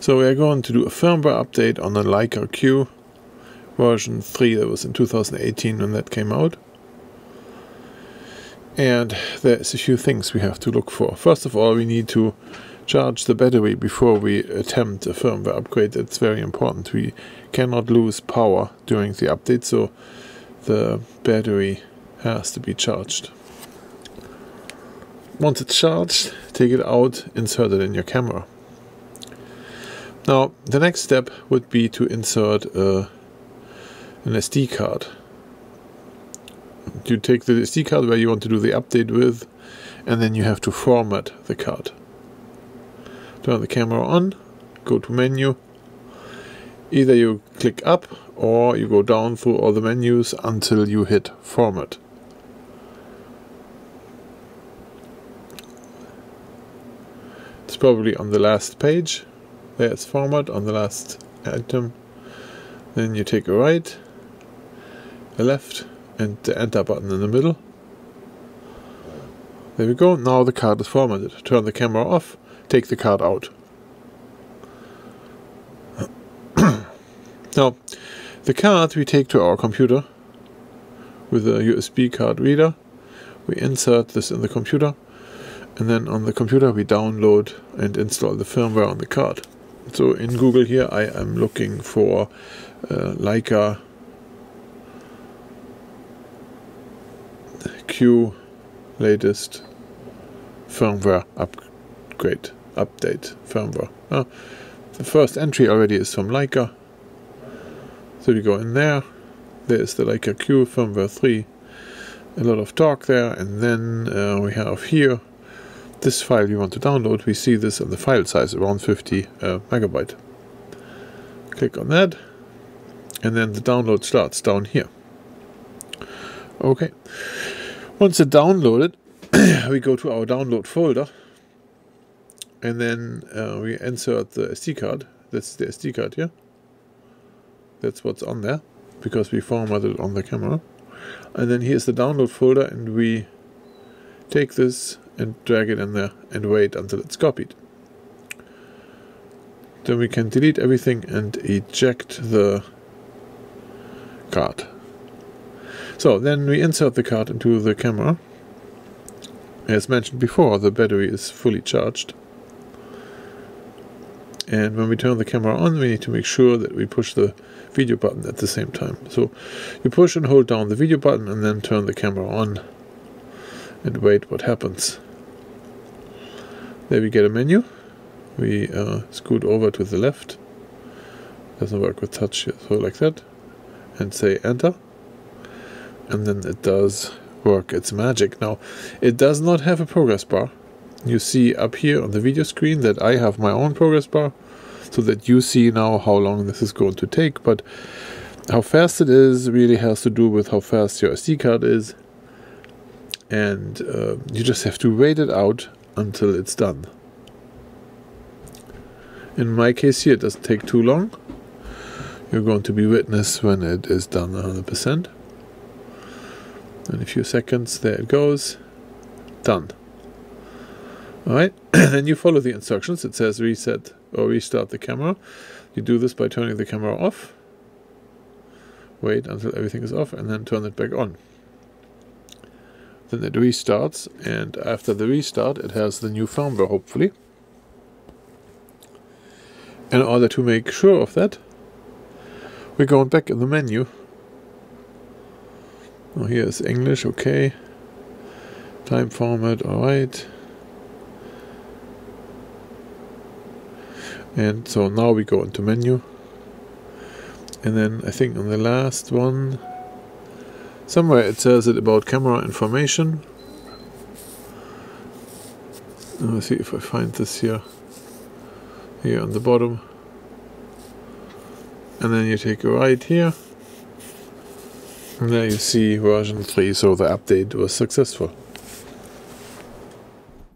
So we are going to do a firmware update on the Leica Q version 3 that was in 2018 when that came out. And there's a few things we have to look for. First of all, we need to charge the battery before we attempt a firmware upgrade. That's very important. We cannot lose power during the update, so the battery has to be charged. Once it's charged, take it out, insert it in your camera. Now, the next step would be to insert a, an SD card. You take the SD card where you want to do the update with, and then you have to format the card. Turn the camera on, go to menu. Either you click up or you go down through all the menus until you hit format. It's probably on the last page there's format on the last item then you take a right a left and the enter button in the middle. There we go. Now the card is formatted. Turn the camera off. Take the card out. Now the card we take to our computer with a USB card reader we insert this in the computer and then on the computer we download and install the firmware on the card so in Google here I am looking for uh, Leica Q latest firmware upgrade update firmware. Uh, the first entry already is from Leica. So we go in there. There is the Leica Q firmware 3. A lot of talk there, and then uh, we have here this file you want to download, we see this on the file size around 50 uh, megabyte. Click on that, and then the download starts down here. Okay, once it's downloaded, we go to our download folder, and then uh, we insert the SD card. That's the SD card here. That's what's on there, because we formatted on the camera. And then here's the download folder, and we take this and drag it in there and wait until it's copied. Then we can delete everything and eject the card. So then we insert the card into the camera. As mentioned before, the battery is fully charged. And when we turn the camera on, we need to make sure that we push the video button at the same time. So you push and hold down the video button and then turn the camera on and wait what happens. There we get a menu. We uh, scoot over to the left. Doesn't work with touch, so like that. And say enter. And then it does work its magic. Now, it does not have a progress bar. You see up here on the video screen that I have my own progress bar so that you see now how long this is going to take. But how fast it is really has to do with how fast your SD card is. And uh, you just have to wait it out until it's done. In my case here, it doesn't take too long. You're going to be witness when it is done 100%. In a few seconds, there it goes. Done. Alright, then you follow the instructions. It says reset or restart the camera. You do this by turning the camera off. Wait until everything is off and then turn it back on. Then it restarts, and after the restart, it has the new firmware, hopefully. In order to make sure of that, we're going back in the menu. Oh, here is English, okay. Time format, alright. And so now we go into menu. And then I think on the last one, Somewhere it says it about camera information. Let me see if I find this here. Here on the bottom. And then you take a right here. And there you see version 3, so the update was successful.